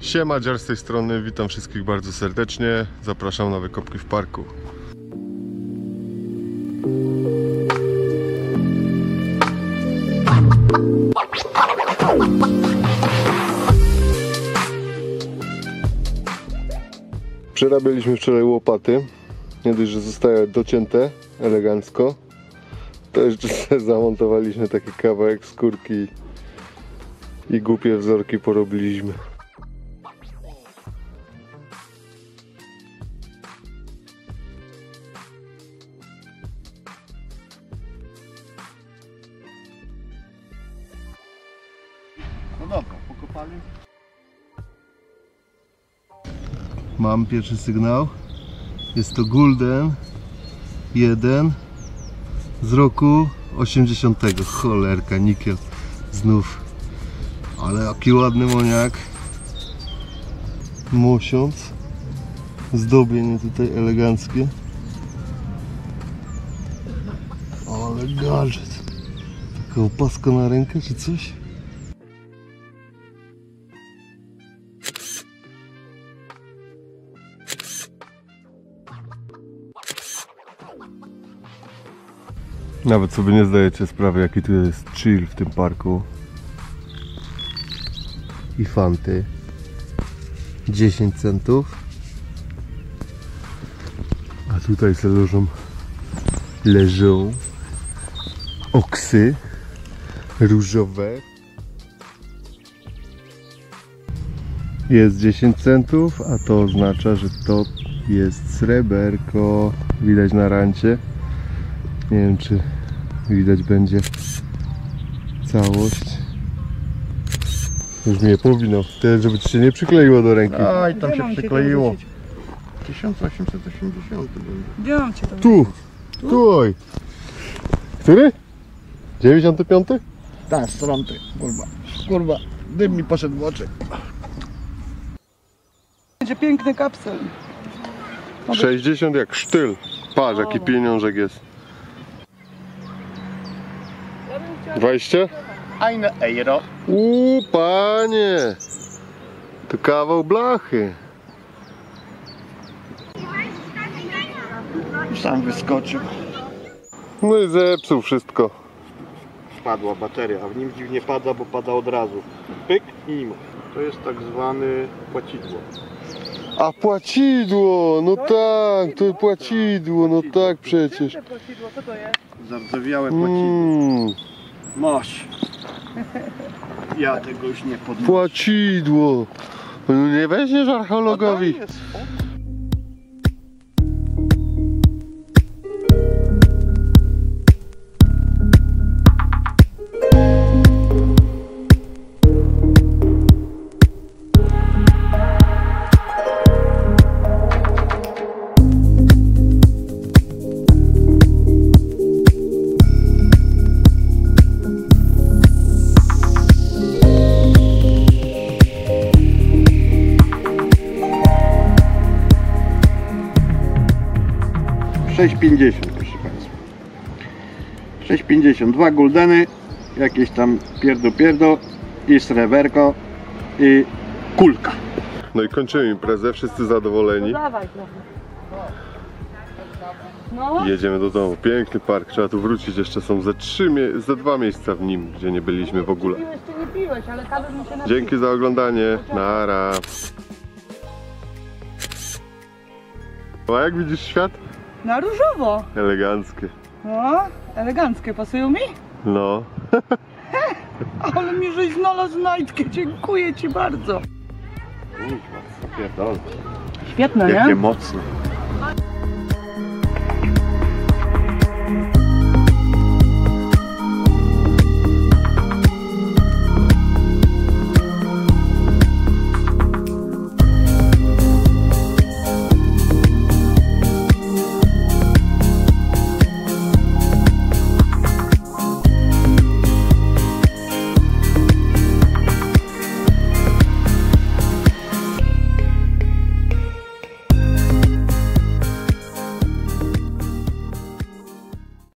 Siema, Dziar z tej strony, witam wszystkich bardzo serdecznie. Zapraszam na wykopki w parku. Przerabialiśmy wczoraj łopaty. Nie dość, że zostały docięte elegancko, to jeszcze zamontowaliśmy taki kawałek skórki i głupie wzorki porobiliśmy. No dobra, pokopali. Mam pierwszy sygnał. Jest to Gulden 1 z roku 80. Cholerka, nikiel. Znów. Ale jaki ładny moniak. Mosiąc. Zdobienie tutaj eleganckie. Ale gadżet. Taka opaska na rękę czy coś? Nawet sobie nie zdajecie sprawy, jaki tu jest chill w tym parku. I fanty. 10 centów. A tutaj sobie leżą, leżą oksy różowe. Jest 10 centów, a to oznacza, że to jest sreberko. Widać na rancie. Nie wiem czy widać będzie całość. Już mi je powinno. Tyle, żeby ci się nie przykleiło do ręki. Aj, tam Gdzie się mam cię przykleiło. dorzucić? 1880 będzie. Gdzie mam cię tam? Tu! Tu oj! Który? 95? Tak, stronty, kurwa. Kurwa, dym mi poszedł w oczy. Będzie piękny kapsel. 60 jak sztyl. Patrz jaki pieniążek jest. 20? Eine euro. Uuu, panie! To kawał blachy. Sam wyskoczył. No i zepsuł wszystko. Spadła bateria, a w nim dziwnie pada, bo pada od razu. Pyk i nie ma. To jest tak zwany płacidło. A płacidło, no tak, to płacidło, no tak przecież. Co to jest? Zardzewiałe płacidło. Mm, Moś. Ja tego już nie podnoszę. płacidło. No nie weźmiesz archeologowi. 6,50 proszę Państwa. 6,50. Dwa guldeny, jakieś tam pierdo pierdo i sreberko i kulka. No i kończymy imprezę, wszyscy zadowoleni. Dawaj trochę. No, Jedziemy do domu. Piękny park, trzeba tu wrócić. Jeszcze są ze trzy, ze dwa miejsca w nim, gdzie nie byliśmy w ogóle. piłeś czy nie piłeś, ale kawy mi się napił. Dzięki za oglądanie. Nara. A jak widzisz świat? Na różowo. Eleganckie. No, eleganckie, pasują mi? No. Ale mi żeś znalazł znajdkę, dziękuję Ci bardzo. Pierdolę. Świetne, Jakie nie? mocne.